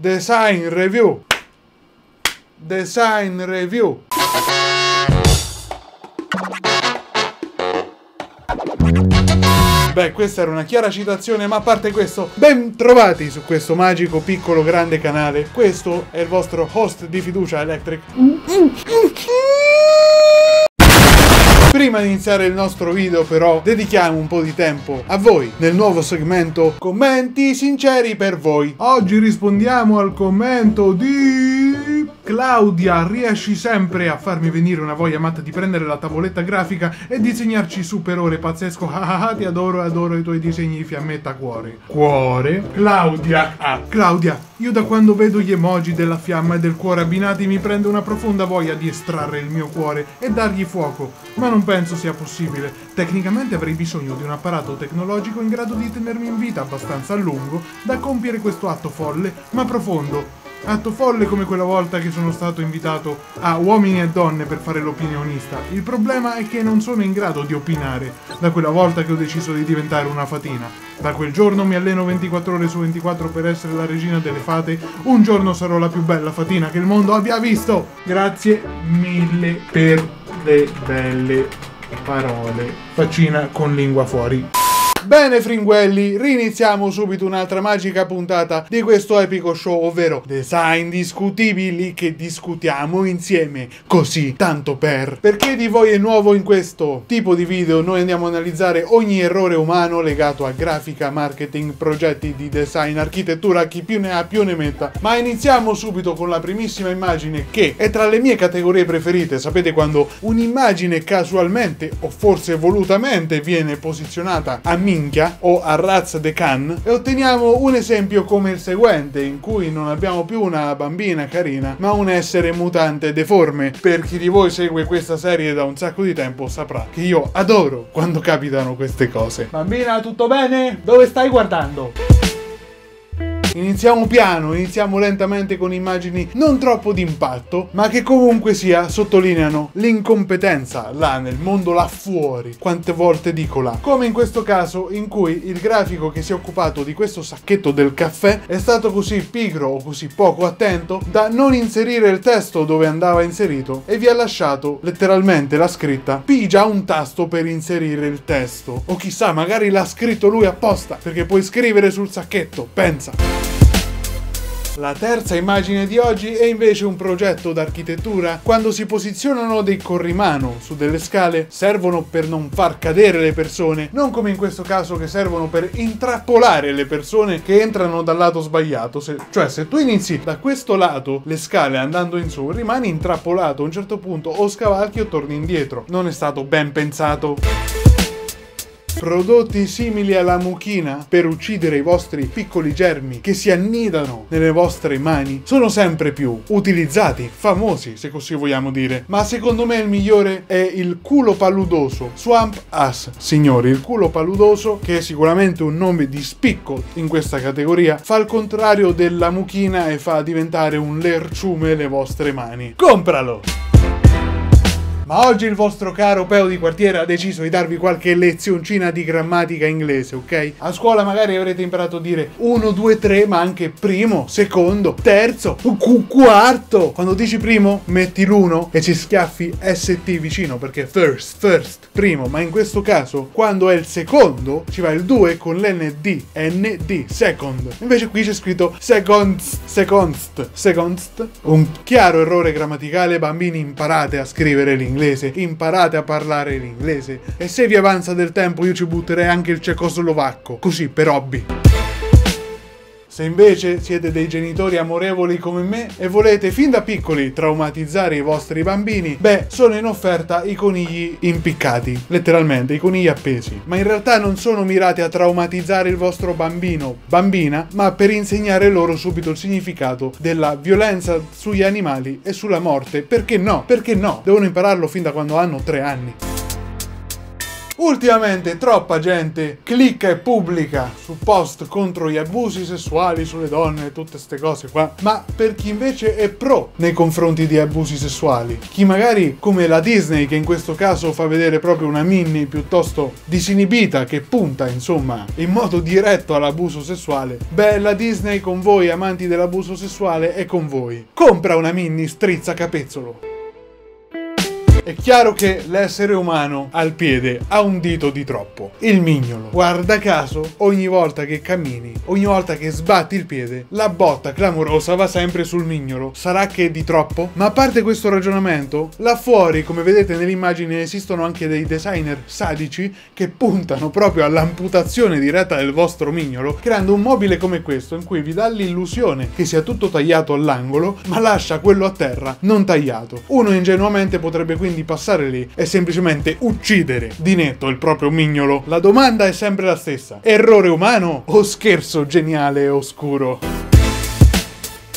Design Review. Design Review. Beh, questa era una chiara citazione, ma a parte questo, ben trovati su questo magico piccolo grande canale. Questo è il vostro host di fiducia Electric. Prima di iniziare il nostro video però dedichiamo un po' di tempo a voi nel nuovo segmento Commenti sinceri per voi. Oggi rispondiamo al commento di Claudia, riesci sempre a farmi venire una voglia matta di prendere la tavoletta grafica e disegnarci su per ore pazzesco. Ah, ah, ti adoro, adoro i tuoi disegni di fiammetta cuore. Cuore? Claudia. Ah, Claudia, io da quando vedo gli emoji della fiamma e del cuore abbinati mi prende una profonda voglia di estrarre il mio cuore e dargli fuoco, ma non penso sia possibile. Tecnicamente avrei bisogno di un apparato tecnologico in grado di tenermi in vita abbastanza a lungo da compiere questo atto folle ma profondo. Atto folle come quella volta che sono stato invitato a Uomini e Donne per fare l'opinionista. Il problema è che non sono in grado di opinare da quella volta che ho deciso di diventare una fatina. Da quel giorno mi alleno 24 ore su 24 per essere la regina delle fate. Un giorno sarò la più bella fatina che il mondo abbia visto. Grazie mille per le belle parole. Faccina con lingua fuori. Bene fringuelli, riniziamo subito un'altra magica puntata di questo epico show, ovvero design discutibili che discutiamo insieme, così tanto per. Perché di voi è nuovo in questo tipo di video, noi andiamo a analizzare ogni errore umano legato a grafica, marketing, progetti di design, architettura, chi più ne ha più ne metta. Ma iniziamo subito con la primissima immagine che è tra le mie categorie preferite, sapete quando un'immagine casualmente o forse volutamente viene posizionata a minchia o a razza de can e otteniamo un esempio come il seguente in cui non abbiamo più una bambina carina ma un essere mutante deforme per chi di voi segue questa serie da un sacco di tempo saprà che io adoro quando capitano queste cose bambina tutto bene? dove stai guardando? Iniziamo piano, iniziamo lentamente con immagini non troppo d'impatto, ma che comunque sia sottolineano l'incompetenza là nel mondo là fuori. Quante volte dico là? Come in questo caso in cui il grafico che si è occupato di questo sacchetto del caffè è stato così pigro o così poco attento da non inserire il testo dove andava inserito e vi ha lasciato letteralmente la scritta pigia un tasto per inserire il testo. O chissà, magari l'ha scritto lui apposta perché puoi scrivere sul sacchetto, pensa. La terza immagine di oggi è invece un progetto d'architettura. Quando si posizionano dei corrimano su delle scale servono per non far cadere le persone, non come in questo caso che servono per intrappolare le persone che entrano dal lato sbagliato. Se, cioè se tu inizi da questo lato le scale andando in su, rimani intrappolato a un certo punto o scavalchi o torni indietro. Non è stato ben pensato. Prodotti simili alla mucchina per uccidere i vostri piccoli germi che si annidano nelle vostre mani sono sempre più utilizzati, famosi se così vogliamo dire. Ma secondo me il migliore è il culo paludoso, Swamp Ass. Signori, il culo paludoso, che è sicuramente un nome di spicco in questa categoria, fa il contrario della mucchina e fa diventare un lerciume le vostre mani. Compralo! Ma oggi il vostro caro Peo di quartiere ha deciso di darvi qualche lezioncina di grammatica inglese, ok? A scuola magari avrete imparato a dire 1, 2, 3, ma anche primo, secondo, terzo, quarto. Quando dici primo, metti l'uno e ci schiaffi ST vicino perché first, first, primo. Ma in questo caso, quando è il secondo, ci va il 2 con l'ND, ND, second. Invece qui c'è scritto seconds, secondst, secondst. Un chiaro errore grammaticale, bambini imparate a scrivere l'inglese l'inglese, imparate a parlare l'inglese. E se vi avanza del tempo io ci butterei anche il cecoslovacco, così per hobby. Se invece siete dei genitori amorevoli come me e volete fin da piccoli traumatizzare i vostri bambini, beh, sono in offerta i conigli impiccati, letteralmente i conigli appesi. Ma in realtà non sono mirati a traumatizzare il vostro bambino, bambina, ma per insegnare loro subito il significato della violenza sugli animali e sulla morte. Perché no? Perché no? Devono impararlo fin da quando hanno tre anni. Ultimamente troppa gente clicca e pubblica su post contro gli abusi sessuali sulle donne e tutte queste cose qua, ma per chi invece è pro nei confronti di abusi sessuali, chi magari come la Disney che in questo caso fa vedere proprio una Minnie piuttosto disinibita che punta insomma in modo diretto all'abuso sessuale, beh la Disney con voi amanti dell'abuso sessuale è con voi. Compra una Minnie strizza capezzolo. È chiaro che l'essere umano al piede ha un dito di troppo, il mignolo. Guarda caso, ogni volta che cammini, ogni volta che sbatti il piede, la botta clamorosa va sempre sul mignolo. Sarà che è di troppo? Ma a parte questo ragionamento, là fuori, come vedete nell'immagine, esistono anche dei designer sadici che puntano proprio all'amputazione diretta del vostro mignolo, creando un mobile come questo in cui vi dà l'illusione che sia tutto tagliato all'angolo, ma lascia quello a terra non tagliato. Uno ingenuamente potrebbe quindi quindi passare lì e semplicemente uccidere di netto il proprio mignolo. La domanda è sempre la stessa. Errore umano o scherzo geniale e oscuro?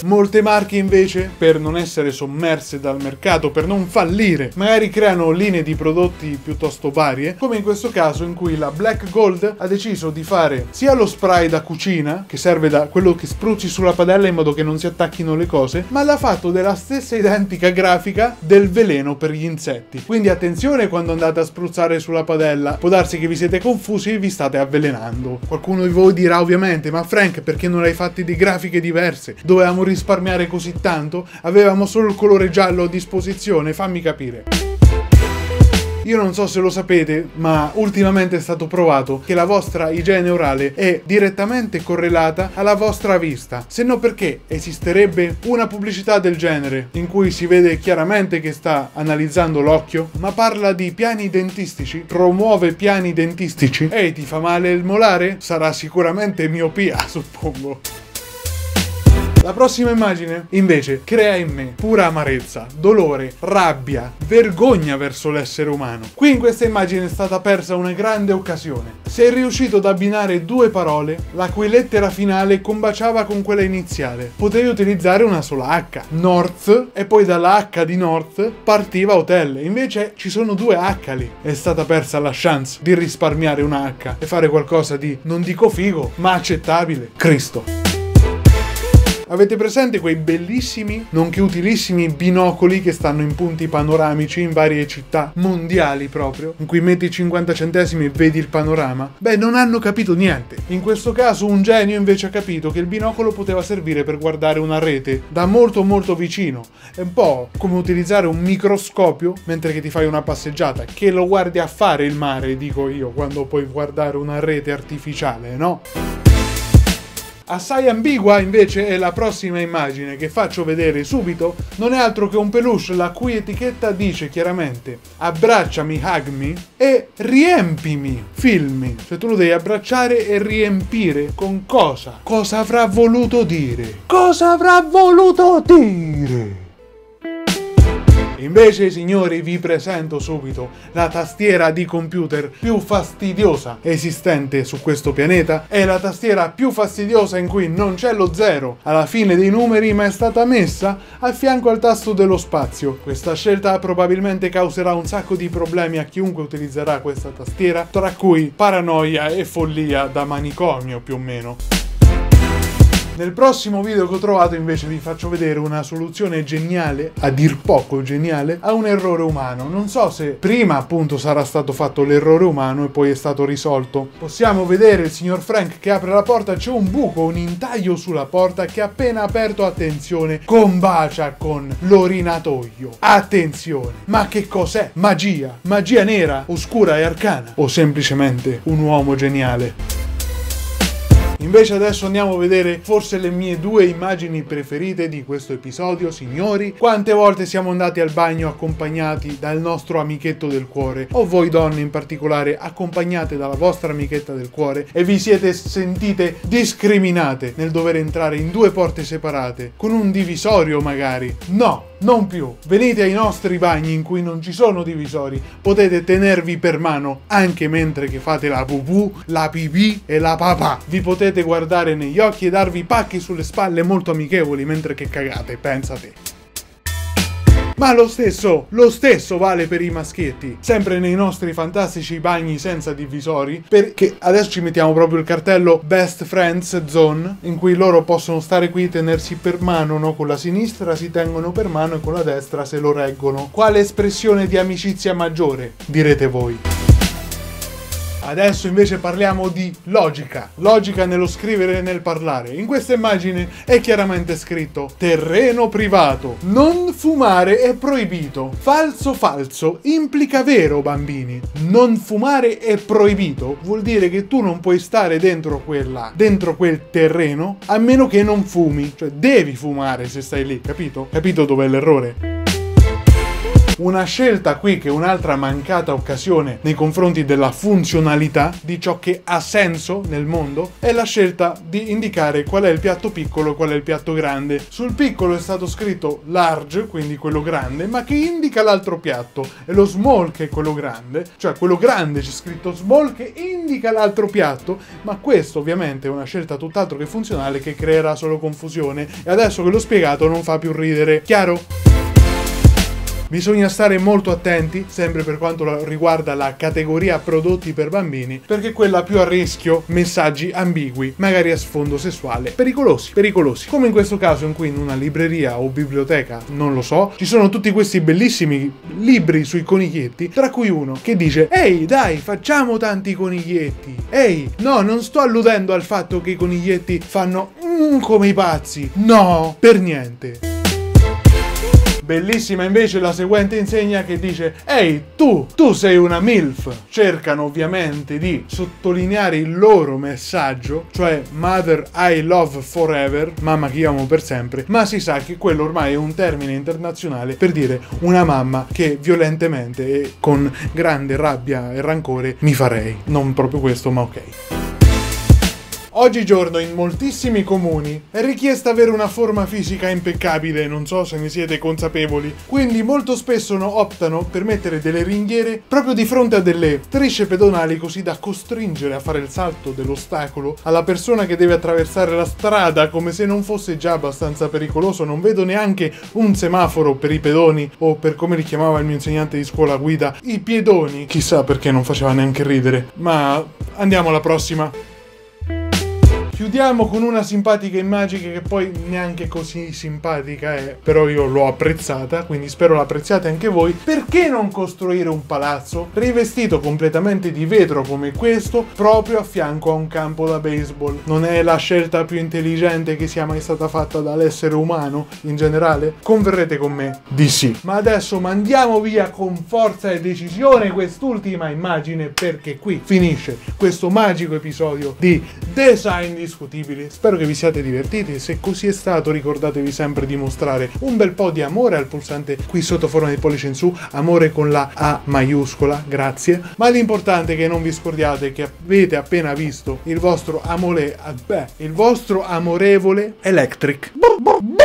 Molte marche invece, per non essere sommerse dal mercato, per non fallire, magari creano linee di prodotti piuttosto varie, come in questo caso in cui la Black Gold ha deciso di fare sia lo spray da cucina, che serve da quello che spruzzi sulla padella in modo che non si attacchino le cose, ma l'ha fatto della stessa identica grafica del veleno per gli insetti. Quindi attenzione quando andate a spruzzare sulla padella, può darsi che vi siete confusi e vi state avvelenando. Qualcuno di voi dirà ovviamente, ma Frank perché non hai fatti di grafiche diverse? Dovevamo risparmiare così tanto? Avevamo solo il colore giallo a disposizione, fammi capire. Io non so se lo sapete, ma ultimamente è stato provato che la vostra igiene orale è direttamente correlata alla vostra vista. Se no perché esisterebbe una pubblicità del genere in cui si vede chiaramente che sta analizzando l'occhio, ma parla di piani dentistici, promuove piani dentistici. Ehi, ti fa male il molare? Sarà sicuramente miopia, suppongo. La prossima immagine, invece, crea in me pura amarezza, dolore, rabbia, vergogna verso l'essere umano. Qui in questa immagine è stata persa una grande occasione. Sei riuscito ad abbinare due parole, la cui lettera finale combaciava con quella iniziale. Potevi utilizzare una sola H, North, e poi dalla H di North partiva Hotel. Invece ci sono due H lì. È stata persa la chance di risparmiare una H e fare qualcosa di, non dico figo, ma accettabile. Cristo. Avete presente quei bellissimi, nonché utilissimi binocoli che stanno in punti panoramici in varie città mondiali proprio, in cui metti 50 centesimi e vedi il panorama? Beh, non hanno capito niente. In questo caso un genio invece ha capito che il binocolo poteva servire per guardare una rete da molto molto vicino. È un po' come utilizzare un microscopio mentre che ti fai una passeggiata, che lo guardi a fare il mare, dico io, quando puoi guardare una rete artificiale, no? Assai ambigua invece è la prossima immagine che faccio vedere subito, non è altro che un peluche la cui etichetta dice chiaramente abbracciami, hugmi e riempimi, filmi. Cioè tu lo devi abbracciare e riempire con cosa? Cosa avrà voluto dire? Cosa avrà voluto dire? Invece, signori, vi presento subito la tastiera di computer più fastidiosa esistente su questo pianeta. È la tastiera più fastidiosa in cui non c'è lo zero alla fine dei numeri, ma è stata messa a fianco al tasto dello spazio. Questa scelta probabilmente causerà un sacco di problemi a chiunque utilizzerà questa tastiera, tra cui paranoia e follia da manicomio più o meno. Nel prossimo video che ho trovato invece vi faccio vedere una soluzione geniale, a dir poco geniale, a un errore umano. Non so se prima appunto sarà stato fatto l'errore umano e poi è stato risolto. Possiamo vedere il signor Frank che apre la porta, c'è un buco, un intaglio sulla porta che appena aperto, attenzione, combacia con l'orinatoio. Attenzione! Ma che cos'è? Magia? Magia nera, oscura e arcana? O semplicemente un uomo geniale? Invece adesso andiamo a vedere forse le mie due immagini preferite di questo episodio, signori. Quante volte siamo andati al bagno accompagnati dal nostro amichetto del cuore, o voi donne in particolare accompagnate dalla vostra amichetta del cuore e vi siete sentite discriminate nel dover entrare in due porte separate, con un divisorio magari? No, non più. Venite ai nostri bagni in cui non ci sono divisori. Potete tenervi per mano anche mentre che fate la pupù, la pipì e la papà. Vi potete guardare negli occhi e darvi pacchi sulle spalle molto amichevoli mentre che cagate, pensate. Ma lo stesso, lo stesso vale per i maschietti. Sempre nei nostri fantastici bagni senza divisori, perché adesso ci mettiamo proprio il cartello Best Friends Zone, in cui loro possono stare qui, tenersi per mano, no? Con la sinistra si tengono per mano e con la destra se lo reggono. Quale espressione di amicizia maggiore? Direte voi. Adesso invece parliamo di logica. Logica nello scrivere e nel parlare. In questa immagine è chiaramente scritto terreno privato. Non fumare è proibito. Falso falso implica vero, bambini. Non fumare è proibito vuol dire che tu non puoi stare dentro quella dentro quel terreno a meno che non fumi. Cioè devi fumare se stai lì, capito? Capito dov'è l'errore? Una scelta qui che è un'altra mancata occasione nei confronti della funzionalità di ciò che ha senso nel mondo è la scelta di indicare qual è il piatto piccolo e qual è il piatto grande. Sul piccolo è stato scritto large, quindi quello grande, ma che indica l'altro piatto e lo small che è quello grande, cioè quello grande c'è scritto small che indica l'altro piatto, ma questo ovviamente è una scelta tutt'altro che funzionale che creerà solo confusione e adesso che l'ho spiegato non fa più ridere. Chiaro? Bisogna stare molto attenti, sempre per quanto riguarda la categoria prodotti per bambini, perché quella più a rischio messaggi ambigui, magari a sfondo sessuale, pericolosi, pericolosi. Come in questo caso in cui in una libreria o biblioteca, non lo so, ci sono tutti questi bellissimi libri sui coniglietti, tra cui uno che dice "Ehi, dai, facciamo tanti coniglietti". Ehi, no, non sto alludendo al fatto che i coniglietti fanno mm, come i pazzi. No, per niente. Bellissima invece la seguente insegna che dice Ehi tu, tu sei una MILF. Cercano ovviamente di sottolineare il loro messaggio, cioè Mother I Love Forever, mamma che io amo per sempre, ma si sa che quello ormai è un termine internazionale per dire una mamma che violentemente e con grande rabbia e rancore mi farei. Non proprio questo, ma ok. Oggigiorno in moltissimi comuni è richiesta avere una forma fisica impeccabile, non so se ne siete consapevoli, quindi molto spesso no, optano per mettere delle ringhiere proprio di fronte a delle strisce pedonali così da costringere a fare il salto dell'ostacolo alla persona che deve attraversare la strada come se non fosse già abbastanza pericoloso, non vedo neanche un semaforo per i pedoni o per come li chiamava il mio insegnante di scuola guida, i piedoni, chissà perché non faceva neanche ridere, ma andiamo alla prossima. Chiudiamo con una simpatica immagine che poi neanche così simpatica è, però io l'ho apprezzata, quindi spero l'apprezziate anche voi. Perché non costruire un palazzo rivestito completamente di vetro come questo proprio a fianco a un campo da baseball? Non è la scelta più intelligente che sia mai stata fatta dall'essere umano in generale? Converrete con me di sì. Ma adesso mandiamo via con forza e decisione quest'ultima immagine perché qui finisce questo magico episodio di Design di indiscutibili. Spero che vi siate divertiti. Se così è stato, ricordatevi sempre di mostrare un bel po' di amore al pulsante qui sotto forma di pollice in su. Amore con la A maiuscola, grazie. Ma l'importante è che non vi scordiate che avete appena visto il vostro amore, beh, il vostro amorevole Electric. Boh, boh, boh.